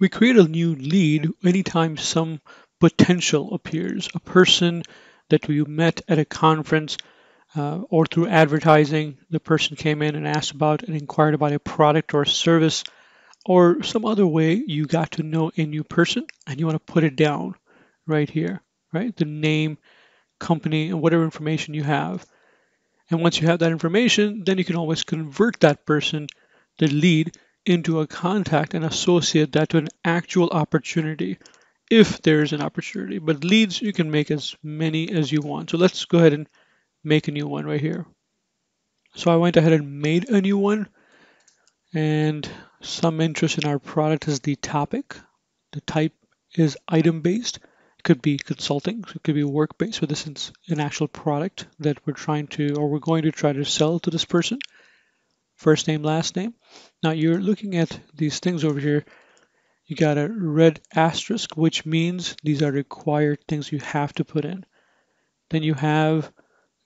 We create a new lead anytime some potential appears, a person that we met at a conference uh, or through advertising, the person came in and asked about and inquired about a product or a service or some other way you got to know a new person and you want to put it down right here, right? The name, company, and whatever information you have. And once you have that information, then you can always convert that person, the lead, into a contact and associate that to an actual opportunity if there's an opportunity. But leads, you can make as many as you want. So let's go ahead and make a new one right here. So I went ahead and made a new one and some interest in our product is the topic. The type is item based. It could be consulting, so it could be work based, but this is an actual product that we're trying to or we're going to try to sell to this person. First name, last name. Now you're looking at these things over here. You got a red asterisk, which means these are required things you have to put in. Then you have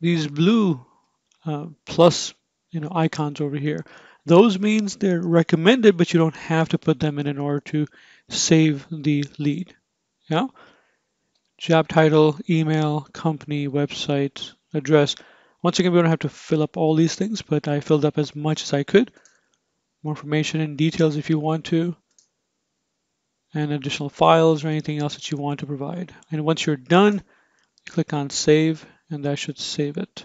these blue uh, plus you know icons over here. Those means they're recommended, but you don't have to put them in in order to save the lead. Yeah. Job title, email, company, website, address. Once again, we don't have to fill up all these things, but I filled up as much as I could. More information and details if you want to, and additional files or anything else that you want to provide. And once you're done, you click on save, and that should save it.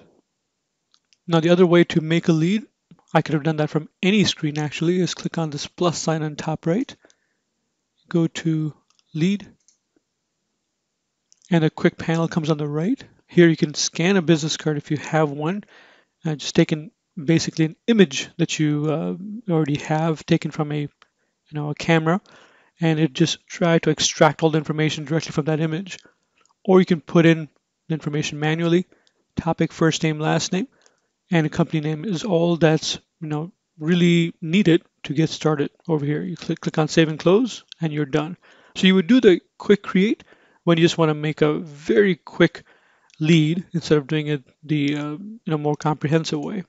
Now the other way to make a lead, I could have done that from any screen actually, is click on this plus sign on top right, go to lead, and a quick panel comes on the right. Here you can scan a business card if you have one, uh, just taking basically an image that you uh, already have taken from a you know a camera and it just try to extract all the information directly from that image or you can put in the information manually topic first name last name and a company name is all that's you know really needed to get started over here. You click click on save and close and you're done. So you would do the quick create when you just want to make a very quick lead instead of doing it the uh, you know more comprehensive way.